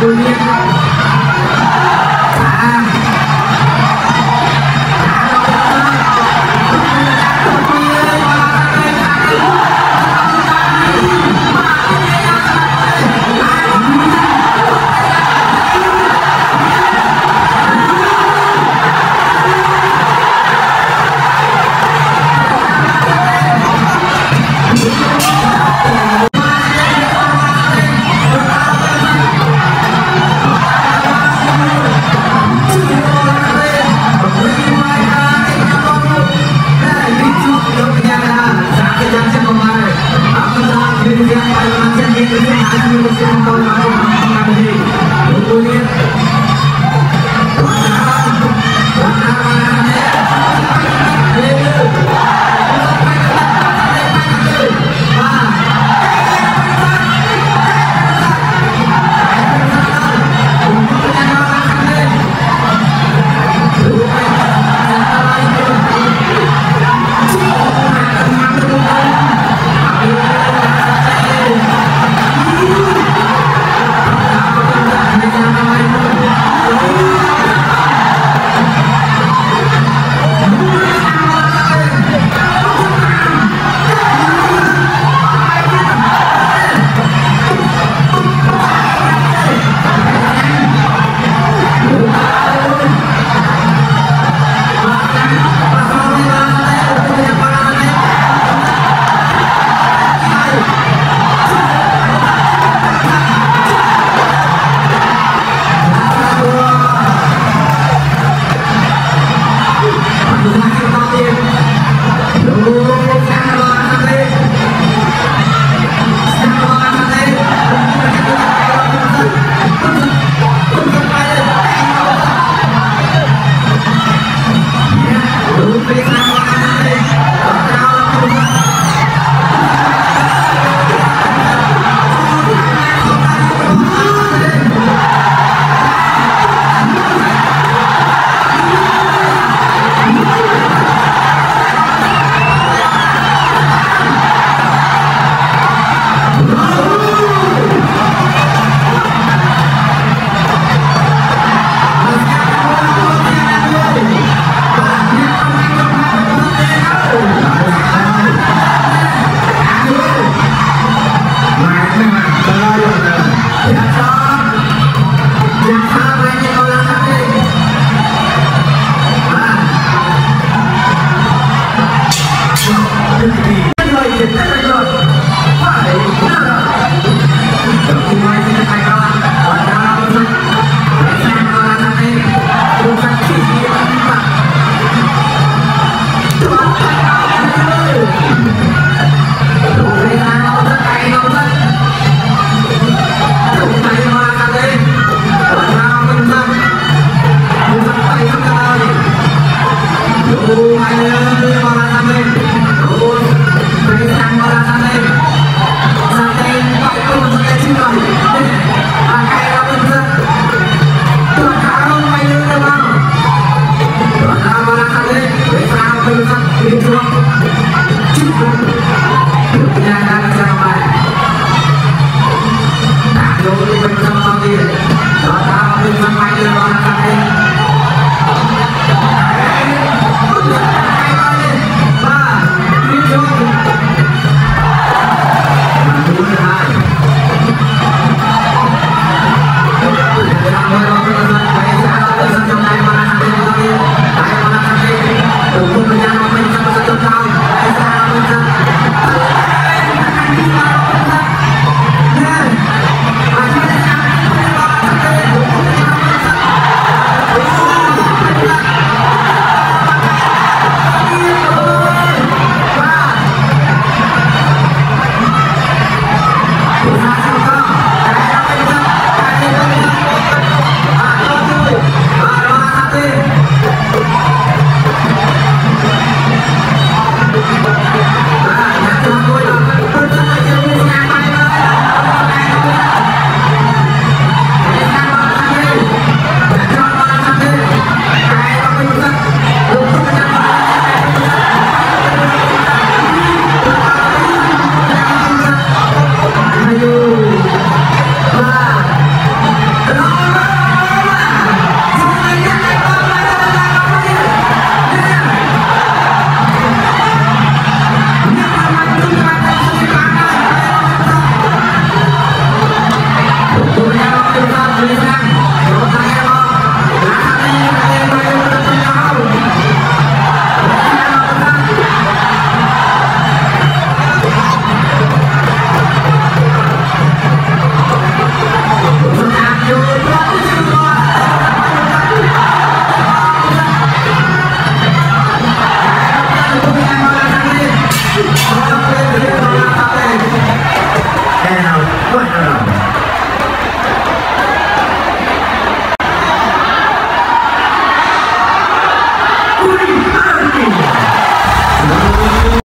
Brilliant.